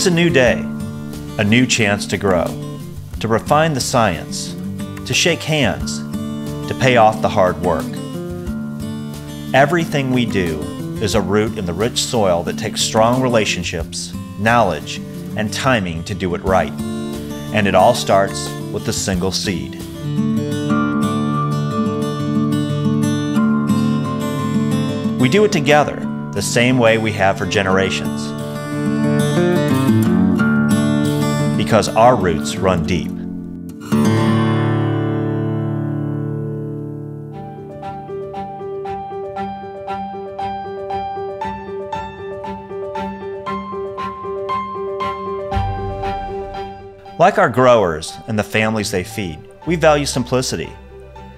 It's a new day, a new chance to grow, to refine the science, to shake hands, to pay off the hard work. Everything we do is a root in the rich soil that takes strong relationships, knowledge, and timing to do it right. And it all starts with a single seed. We do it together, the same way we have for generations. Because our roots run deep. Like our growers and the families they feed, we value simplicity.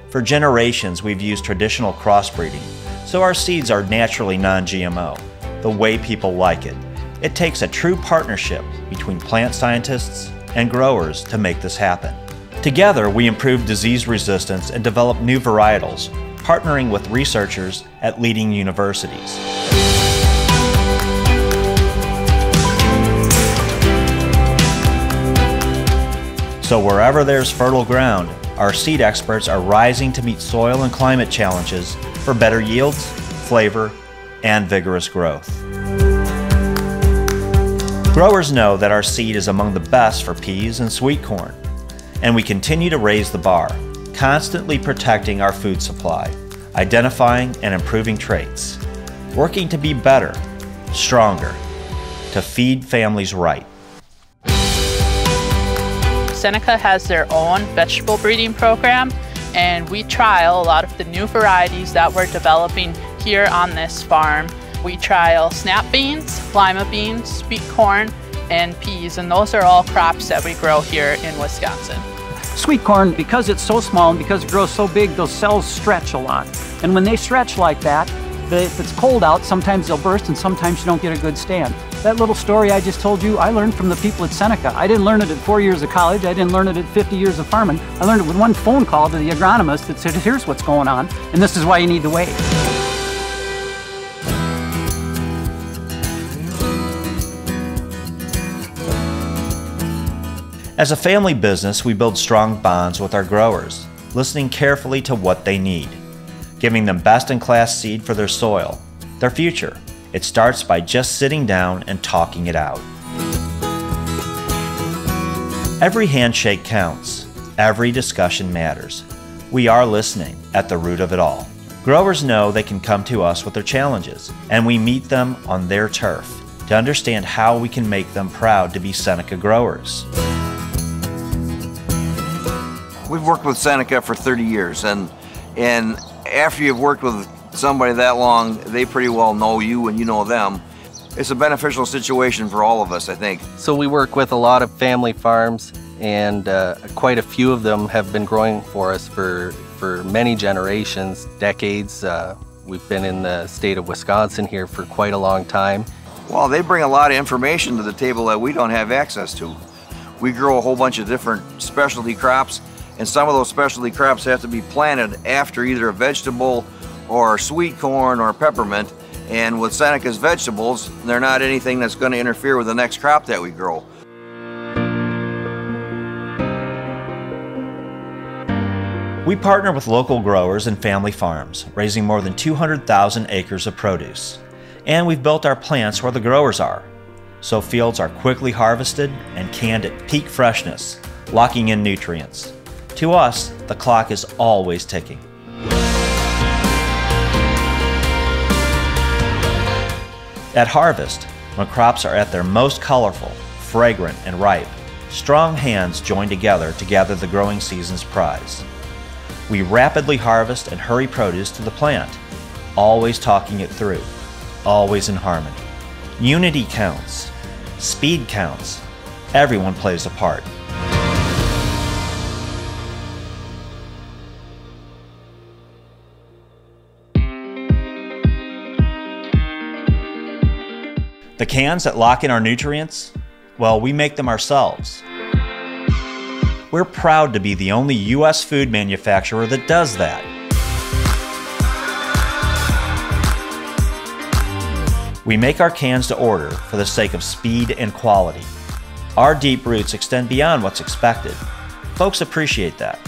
For generations, we've used traditional crossbreeding, so our seeds are naturally non GMO, the way people like it. It takes a true partnership between plant scientists and growers to make this happen. Together, we improve disease resistance and develop new varietals, partnering with researchers at leading universities. So wherever there's fertile ground, our seed experts are rising to meet soil and climate challenges for better yields, flavor, and vigorous growth. Growers know that our seed is among the best for peas and sweet corn, and we continue to raise the bar, constantly protecting our food supply, identifying and improving traits, working to be better, stronger, to feed families right. Seneca has their own vegetable breeding program and we trial a lot of the new varieties that we're developing here on this farm. We trial snap beans, lima beans, sweet corn, and peas, and those are all crops that we grow here in Wisconsin. Sweet corn, because it's so small and because it grows so big, those cells stretch a lot. And when they stretch like that, if it's cold out, sometimes they'll burst and sometimes you don't get a good stand. That little story I just told you, I learned from the people at Seneca. I didn't learn it at four years of college. I didn't learn it at 50 years of farming. I learned it with one phone call to the agronomist that said, here's what's going on, and this is why you need to wait. As a family business, we build strong bonds with our growers, listening carefully to what they need giving them best in class seed for their soil, their future. It starts by just sitting down and talking it out. Every handshake counts, every discussion matters. We are listening at the root of it all. Growers know they can come to us with their challenges, and we meet them on their turf to understand how we can make them proud to be Seneca growers. We've worked with Seneca for 30 years, and and after you've worked with somebody that long, they pretty well know you and you know them. It's a beneficial situation for all of us, I think. So we work with a lot of family farms and uh, quite a few of them have been growing for us for, for many generations, decades. Uh, we've been in the state of Wisconsin here for quite a long time. Well, they bring a lot of information to the table that we don't have access to. We grow a whole bunch of different specialty crops and some of those specialty crops have to be planted after either a vegetable or sweet corn or peppermint. And with Seneca's vegetables, they're not anything that's going to interfere with the next crop that we grow. We partner with local growers and family farms, raising more than 200,000 acres of produce. And we've built our plants where the growers are, so fields are quickly harvested and canned at peak freshness, locking in nutrients. To us, the clock is always ticking. At harvest, when crops are at their most colorful, fragrant, and ripe, strong hands join together to gather the growing season's prize. We rapidly harvest and hurry produce to the plant, always talking it through, always in harmony. Unity counts, speed counts, everyone plays a part. The cans that lock in our nutrients, well, we make them ourselves. We're proud to be the only U.S. food manufacturer that does that. We make our cans to order for the sake of speed and quality. Our deep roots extend beyond what's expected. Folks appreciate that.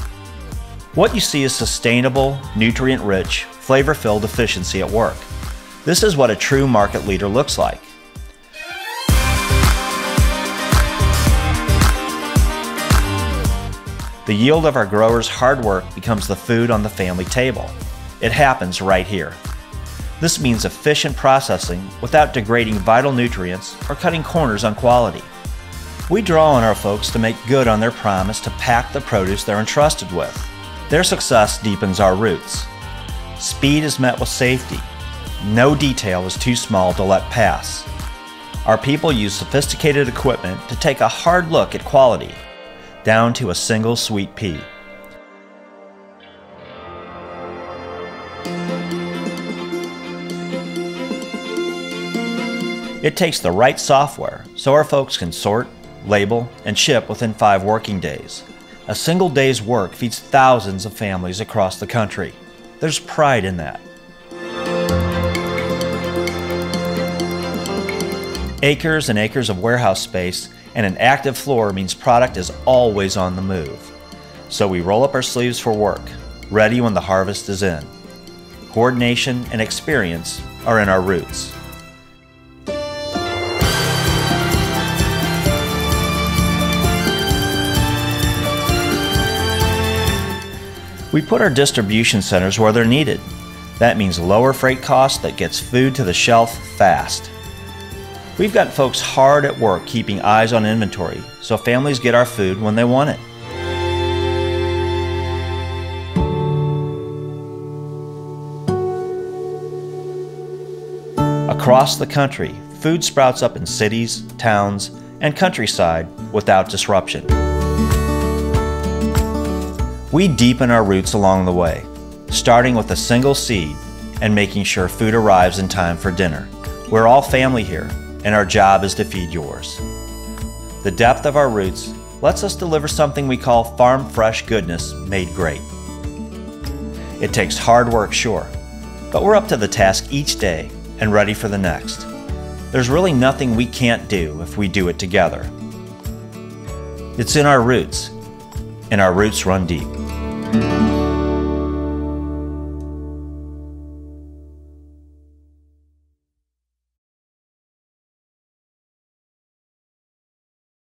What you see is sustainable, nutrient rich, flavor filled efficiency at work. This is what a true market leader looks like. The yield of our growers' hard work becomes the food on the family table. It happens right here. This means efficient processing without degrading vital nutrients or cutting corners on quality. We draw on our folks to make good on their promise to pack the produce they're entrusted with. Their success deepens our roots. Speed is met with safety. No detail is too small to let pass. Our people use sophisticated equipment to take a hard look at quality down to a single sweet pea. It takes the right software so our folks can sort, label, and ship within five working days. A single day's work feeds thousands of families across the country. There's pride in that. Acres and acres of warehouse space and an active floor means product is always on the move. So we roll up our sleeves for work, ready when the harvest is in. Coordination and experience are in our roots. We put our distribution centers where they're needed. That means lower freight costs that gets food to the shelf fast. We've got folks hard at work keeping eyes on inventory so families get our food when they want it. Across the country, food sprouts up in cities, towns, and countryside without disruption. We deepen our roots along the way, starting with a single seed and making sure food arrives in time for dinner. We're all family here, and our job is to feed yours. The depth of our roots lets us deliver something we call farm fresh goodness made great. It takes hard work, sure, but we're up to the task each day and ready for the next. There's really nothing we can't do if we do it together. It's in our roots, and our roots run deep.